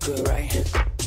good, right?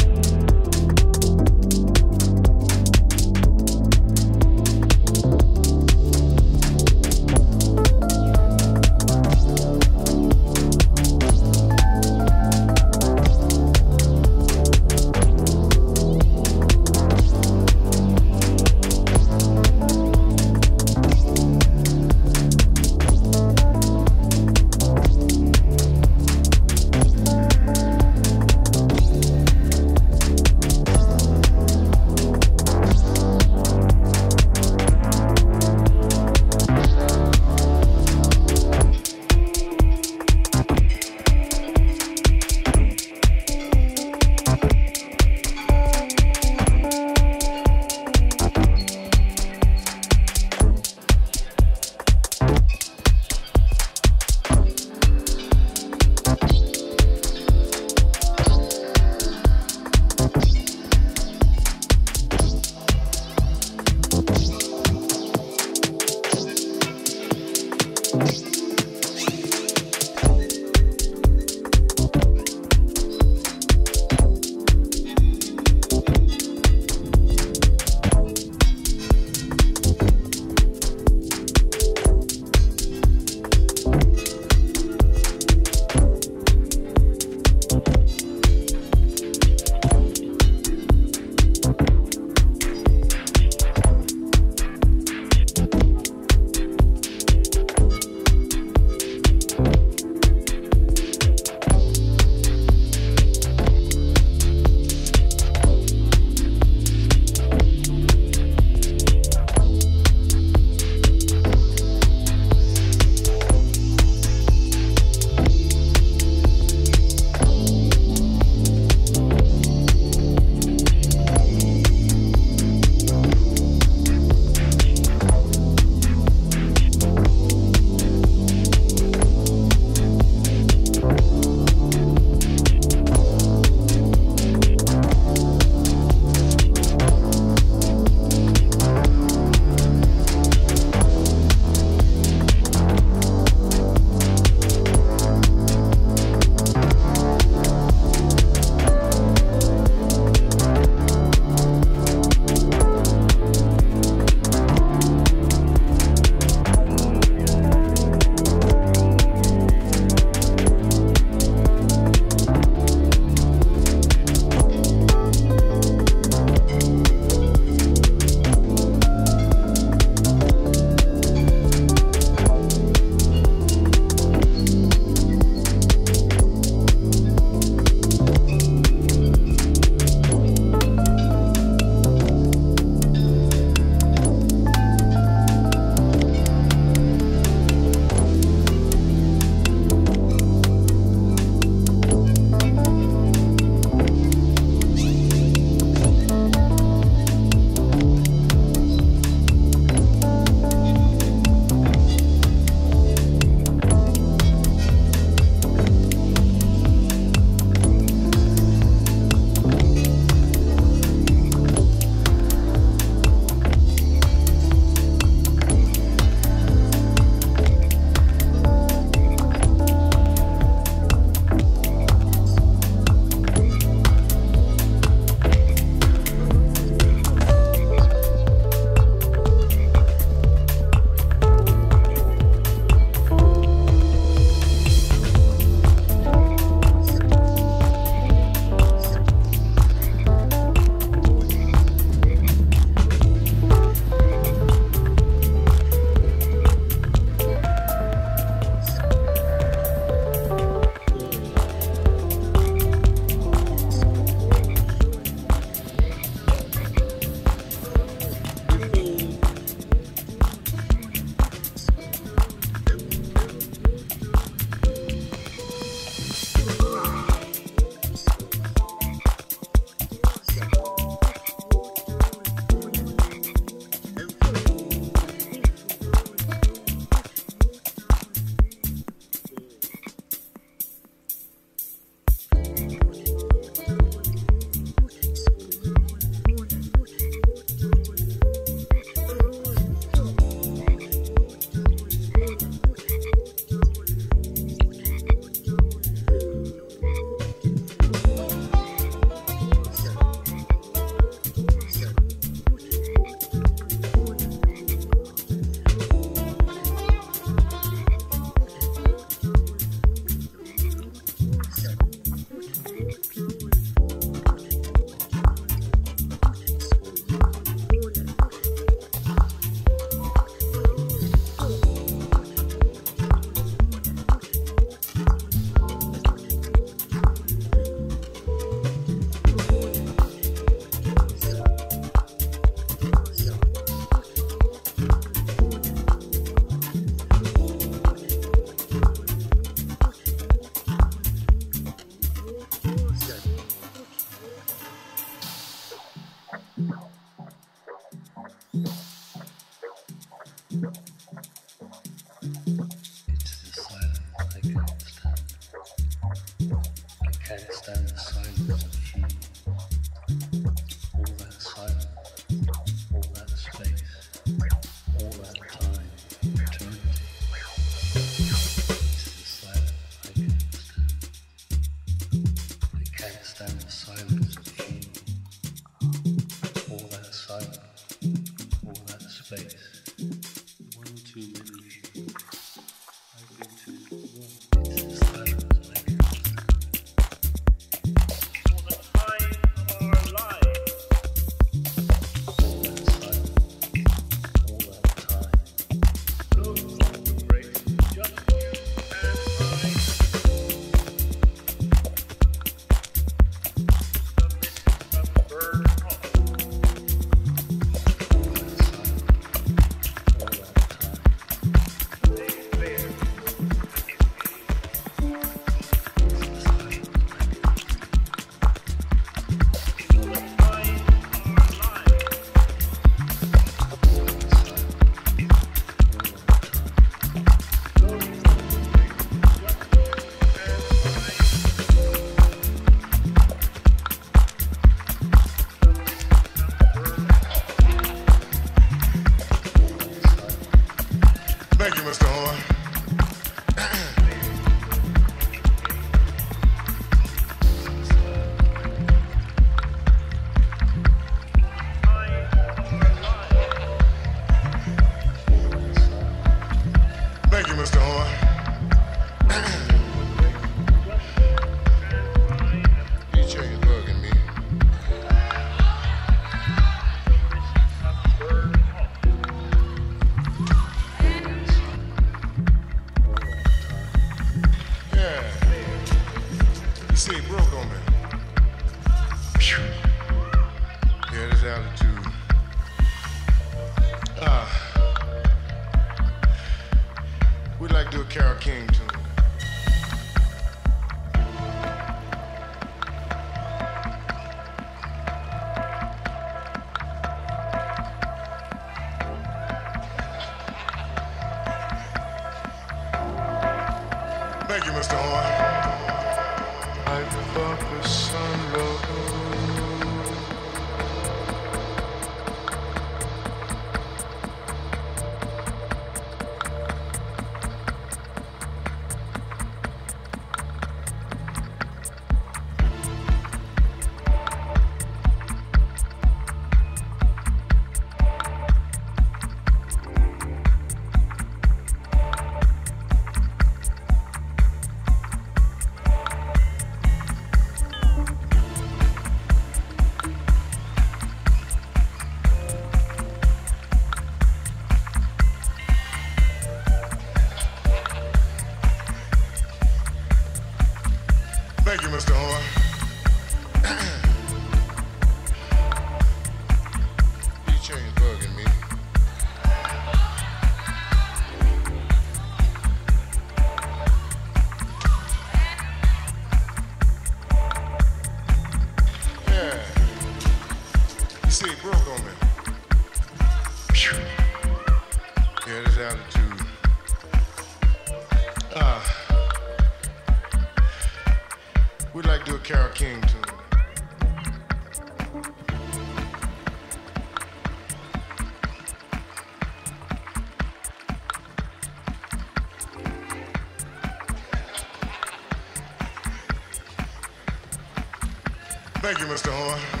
Mr. Horn.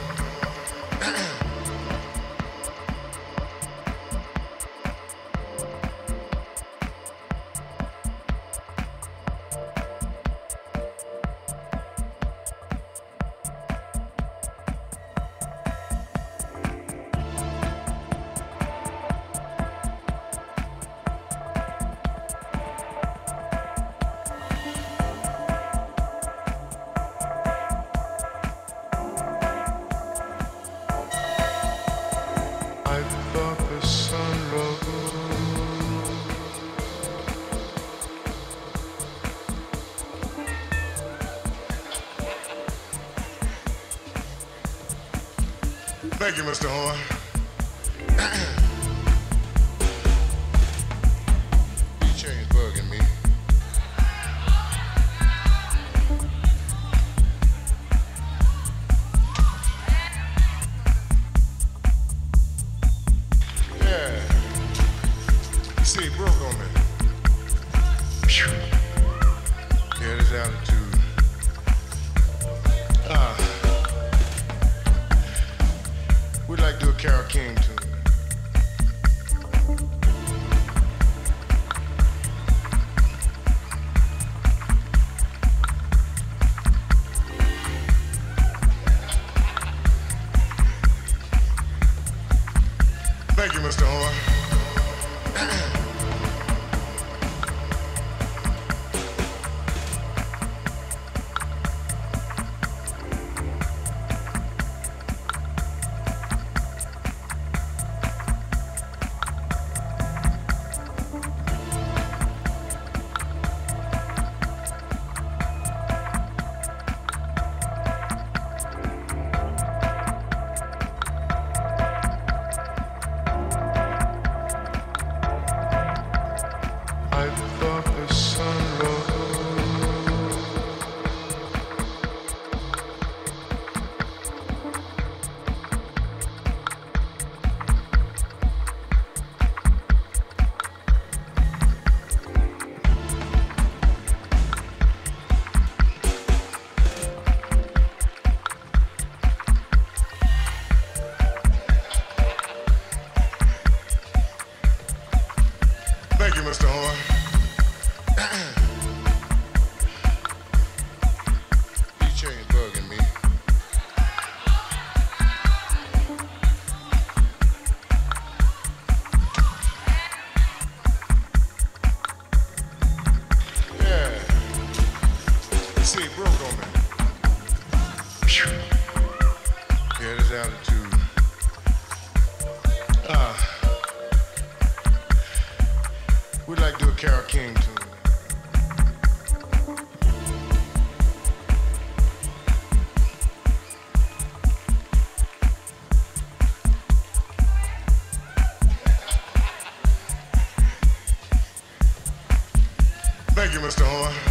Thank you, Mr. Horn. Mr. Horn.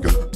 Good.